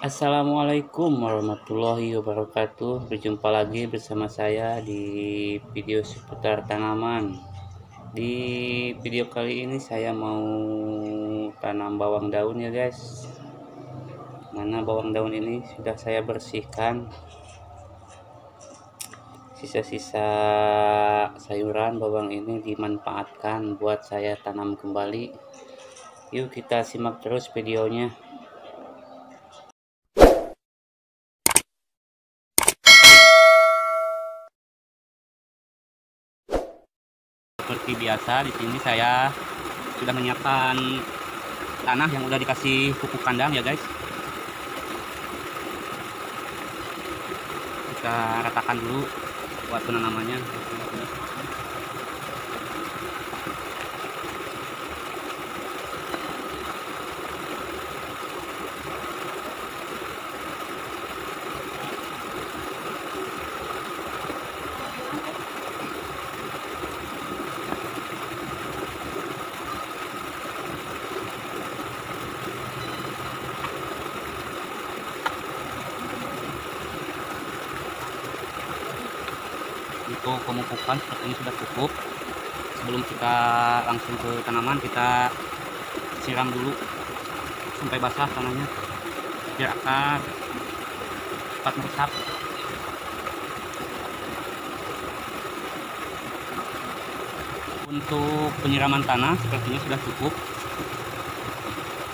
Assalamualaikum warahmatullahi wabarakatuh. Berjumpa lagi bersama saya di video seputar tanaman. Di video kali ini saya mau tanam bawang daun ya guys. Mana bawang daun ini sudah saya bersihkan. Sisa-sisa sayuran bawang ini dimanfaatkan buat saya tanam kembali. Yuk kita simak terus videonya seperti biasa di sini saya sudah menyiapkan tanah yang udah dikasih pupuk kandang ya guys. Kita ratakan dulu buat penanamannya untuk pemupukan seperti ini sudah cukup. Sebelum kita langsung ke tanaman kita siram dulu sampai basah tanahnya biar akar cepat meresap. Untuk penyiraman tanah sepertinya sudah cukup.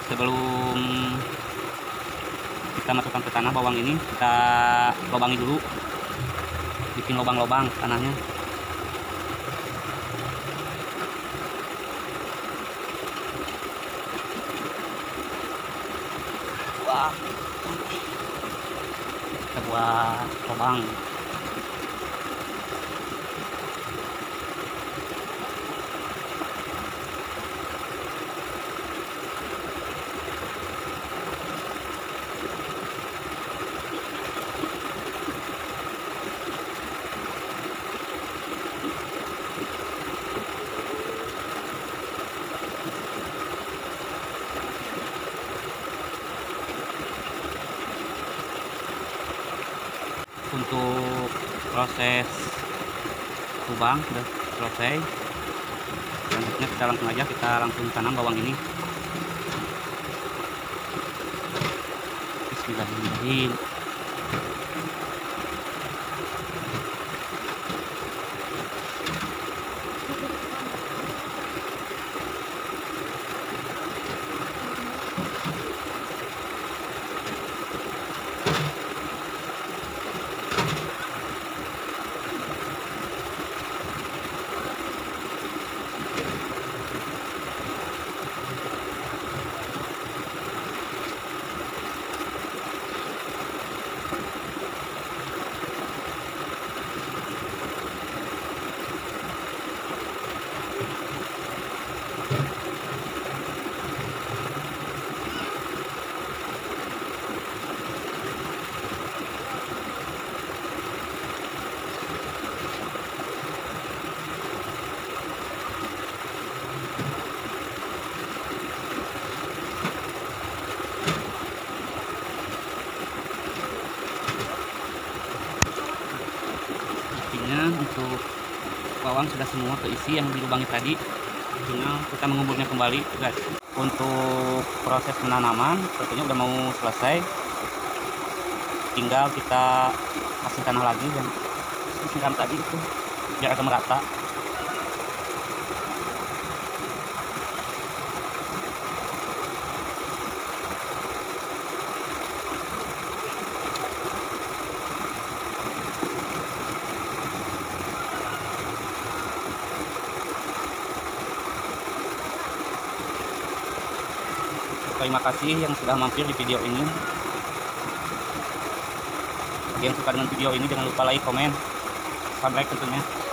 Sebelum kita masukkan ke tanah bawang ini kita lubangi dulu bikin lubang-lubang tanahnya. Wah kita buat lubang untuk proses lubang sudah selesai. Selanjutnya kita langsung aja kita langsung tanam bawang ini. Bismillahirrahmanirrahim artinya untuk bawang sudah semua keisi yang dilubangi tadi. Tinggal kita menguburnya kembali guys. Untuk proses penanaman sepertinya udah mau selesai. Tinggal kita kasih tanah lagi dan siram tadi itu biar agak merata terima kasih yang sudah mampir di video ini. Yang suka dengan video ini jangan lupa like, komen, subscribe tentunya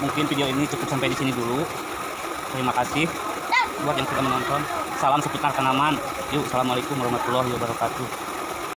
mungkin video ini cukup sampai di sini dulu. Terima kasih buat yang sudah menonton. Salam seputar tanaman. Yuk assalamualaikum warahmatullahi wabarakatuh